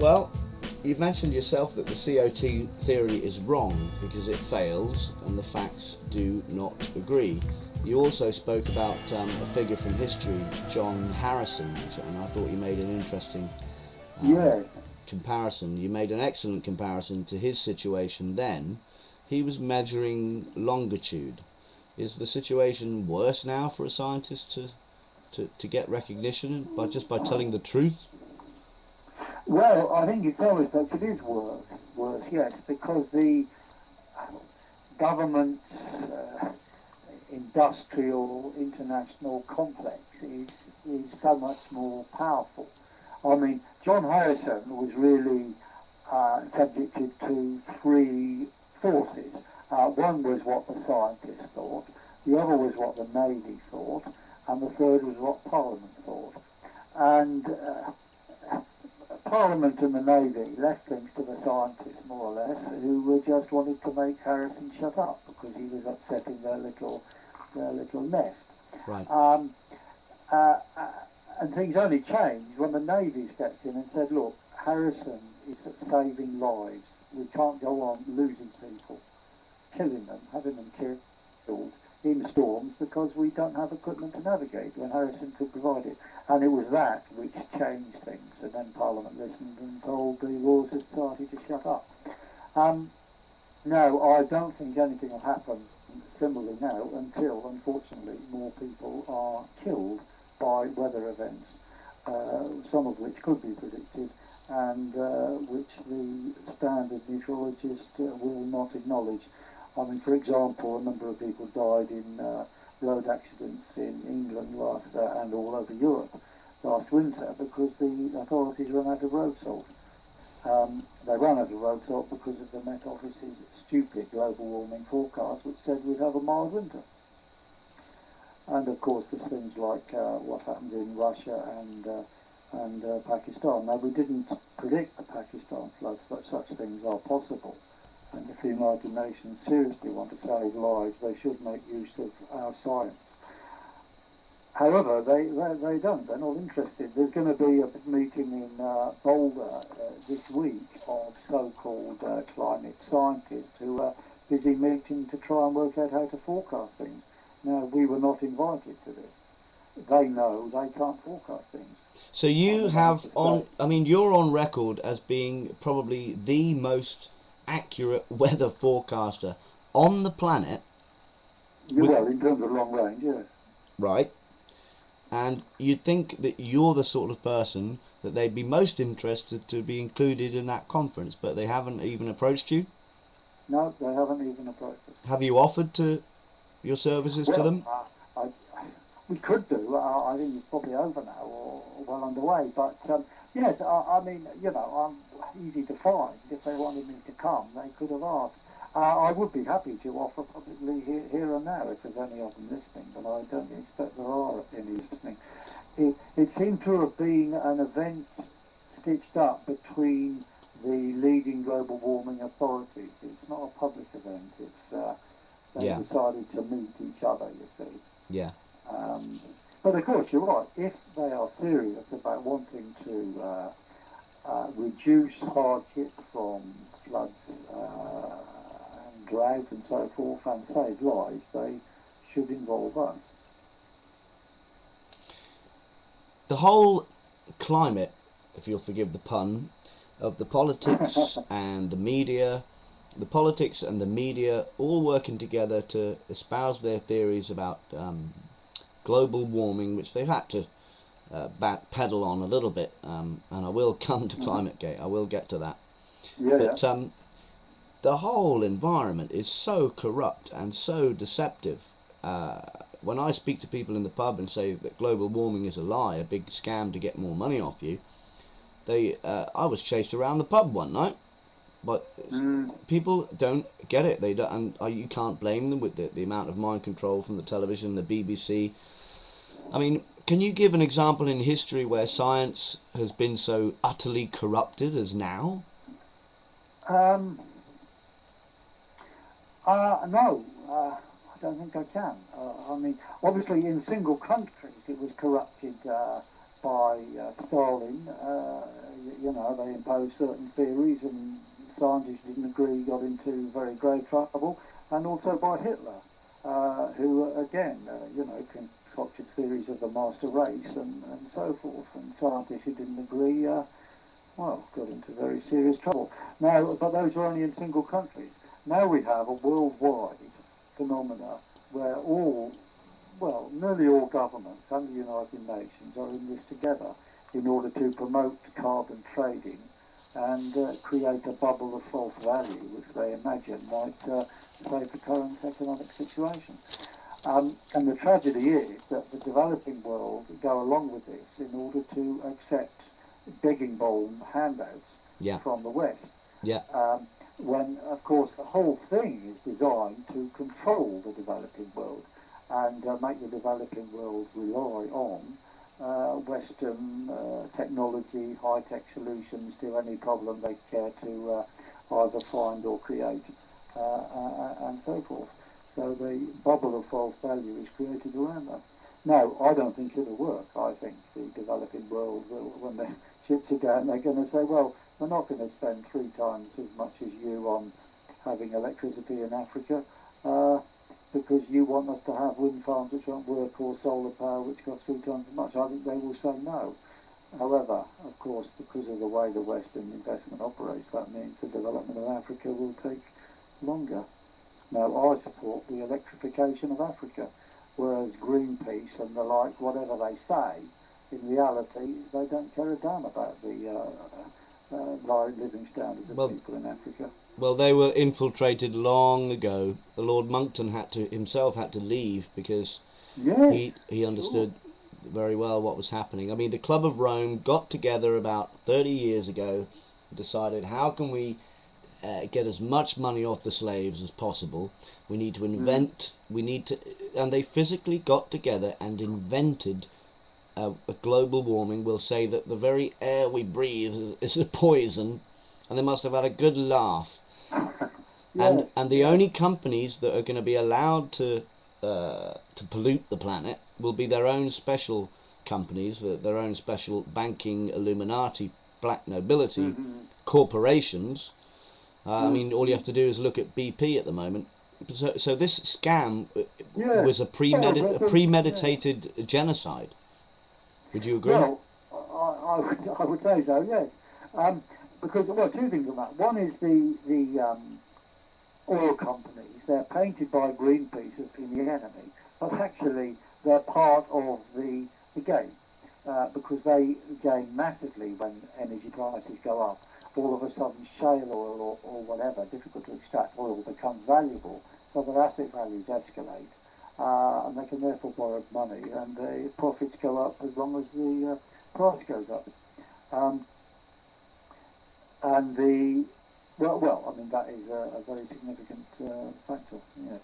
Well, you've mentioned yourself that the CO2 theory is wrong because it fails and the facts do not agree. You also spoke about um, a figure from history, John Harrison, and I thought you made an interesting uh, Yeah. comparison. You made an excellent comparison to his situation then. He was measuring longitude. Is the situation worse now for a scientist to, to, to get recognition by just by telling the truth? Well, I think in some respects it is worse, worse, yes, because the government's uh, industrial international complex is, is so much more powerful. I mean, John Harrison was really uh, subjected to three forces. Uh, one was what the scientists thought, the other was what the Navy thought, and the third was what Parliament thought. And uh, Parliament and the Navy left things to the scientists, more or less, who were just wanted to make Harrison shut up because he was upsetting their little, their little nest. Right. Um, uh, uh, and things only changed when the Navy stepped in and said, look, Harrison is saving lives. We can't go on losing people, killing them, having them killed in storms because we don't have equipment to navigate when Harrison could provide it. And it was that which changed things. And then Parliament listened and told the Royal Society to shut up. Um, no, I don't think anything will happen similarly now until, unfortunately, more people are killed by weather events, uh, some of which could be predicted and uh, which the standard meteorologist uh, will not acknowledge. I mean, for example, a number of people died in uh, road accidents in England last uh, and all over Europe last winter because the authorities ran out of road salt. Um, they ran out of road salt because of the Met Office's stupid global warming forecast, which said we'd have a mild winter. And of course, there's things like uh, what happened in Russia and uh, and uh, Pakistan. Now, we didn't predict the Pakistan floods, but such things are possible. And if the United Nations seriously want to save lives, they should make use of our science. However, they, they, they don't. They're not interested. There's going to be a big meeting in uh, Boulder uh, this week of so-called uh, climate scientists who are busy meeting to try and work out how to forecast things. Now, we were not invited to this. They know they can't forecast things. So you have on. I mean, you're on record as being probably the most accurate weather forecaster on the planet, With- well, in terms of long range, yeah. right? And you'd think that you're the sort of person that they'd be most interested to be included in that conference, but they haven't even approached you. No, they haven't even approached us. Have you offered to your services to them? Uh, I, we could do. Uh, I think it's probably over now or well underway. But um, yes, I, I mean, you know, I'm easy to find. If they wanted me to come, they could have asked. Uh, I would be happy to offer publicly here, here and now if there's any of them listening, but I don't expect there are any listening. It, it seemed to have been an event stitched up between the leading global warming authorities. It's not a public event. It's uh, they Yeah. decided to meet each other. You see. Yeah. Um, but of course, you're right. If they are serious about wanting to uh, uh, reduce hardship from floods uh, and drought and so forth and save lives, they should involve us. the whole climate, if you'll forgive the pun, of the politics and the media, the politics and the media all working together to espouse their theories about um, global warming, which they've had to uh, backpedal on a little bit. Um, and I will come to Climate Gate. I will get to that. Yeah, But um, the whole environment is so corrupt and so deceptive. Uh, when I speak to people in the pub and say that global warming is a lie, a big scam to get more money off you, they uh, I was chased around the pub one night. But Mm. people don't get it. They don't, and you can't blame them with the, the amount of mind control from the television, the BBC. I mean, can you give an example in history where science has been so utterly corrupted as now? Um, uh, no, uh, I don't think I can. Uh, I mean, obviously, in single countries, it was corrupted uh, by uh, Stalin. Uh, you, you know, they imposed certain theories and scientists who didn't agree, got into very grave trouble, and also by Hitler, uh, who, again, uh, you know, concocted theories of the master race and, and so forth, and scientists who didn't agree, uh, well, got into very serious trouble. Now, but those were only in single countries. Now we have a worldwide phenomena where all, well, nearly all governments and the United Nations are in this together in order to promote carbon trading and uh, create a bubble of false value, which they imagine might uh, save the current economic situation. Um, and the tragedy is that the developing world go along with this in order to accept begging bowl handouts Yeah. from the West. Yeah. Um, when, of course, the whole thing is designed to control the developing world and uh, make the developing world rely on uh, Western uh, technology, high-tech solutions to any problem they care to uh, either find or create, uh, uh, and so forth. So the bubble of false value is created around that. No, I don't think it'll work. I think the developing world, will, when the chips are down, they're going to say, well, we're not going to spend three times as much as you on having electricity in Africa uh, because you want us to have wind farms which won't work or solar power which costs three times as much. I think they will say no. However, of course, because of the way the Western investment operates, that means the development of Africa will take longer. Now, I support the electrification of Africa, whereas Greenpeace and the like, whatever they say, in reality, they don't care a damn about the uh, uh, living standards of Well- people in Africa. Well, they were infiltrated long ago. The Lord Monckton had to himself had to leave because Yes. he he understood very well what was happening. I mean, the Club of Rome got together about 30 years ago, decided how can we uh, get as much money off the slaves as possible. We need to invent. We need to, and they physically got together and invented. A, a global warming We'll say that the very air we breathe is a poison, and they must have had a good laugh. And and the only companies that are going to be allowed to uh, to pollute the planet will be their own special companies, their, their own special banking Illuminati, black nobility Mhm. corporations. Uh, I Mm. mean, all you have to do is look at BP at the moment. So, so this scam uh, Yeah. was a, premedi- Yeah, a premeditated genocide. Would you agree? Well, I, I, would, I would say so, yes. Um, because, well, two things on that. One is the, the um, oil companies. They're painted by Greenpeace as being the enemy, but actually they're part of the, the game uh, because they gain massively when energy prices go up. All of a sudden, shale oil or, or whatever, difficult to extract oil, becomes valuable, so their asset values escalate. Uh, and they can therefore borrow money, and the profits go up as long as the uh, price goes up. Um, and the well, well, I mean that is a, a very significant uh, factor. Yes.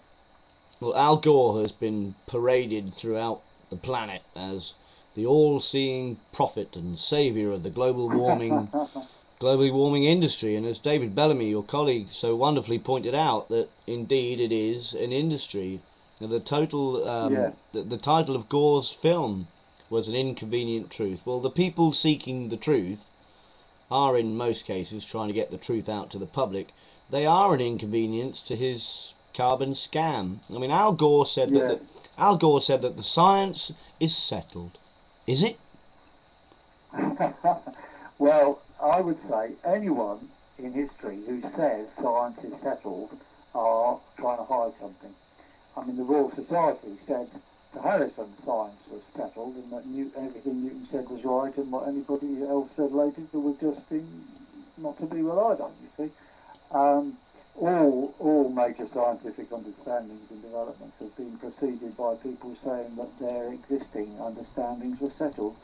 Well, Al Gore has been paraded throughout the planet as the all-seeing prophet and savior of the global warming, globally warming industry. And as David Bellamy, your colleague, so wonderfully pointed out, that indeed it is an industry. And the total, um, Yeah. the, the title of Gore's film was an inconvenient truth. Well, the people seeking the truth are in most cases trying to get the truth out to the public. They are an inconvenience to his carbon scam. I mean, Al Gore said that the, Al Gore said that the science is settled. Is it? well, I would say anyone in history who says science is settled are trying to hide something. I mean, the Royal Society said to Harrison science was settled and that New- everything Newton said was right and what anybody else said later was just in, not to be relied on, you see. Um, all, all major scientific understandings and developments have been preceded by people saying that their existing understandings were settled.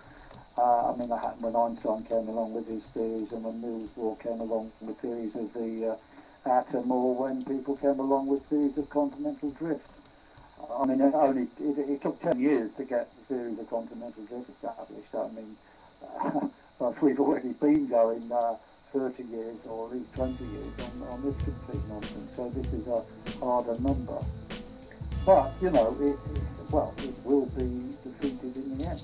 Uh, I mean, that happened when Einstein came along with his theories, and when Niels Bohr came along with theories of the uh, atom, or when people came along with theories of continental drift. I mean, it only it, it took ten years to get the theories of continental drift established. I mean, but we've already been going uh, 30 years or at least 20 years on, on this complete nonsense. So this is a harder number. But you know, it, it, well, it will be defeated in the end.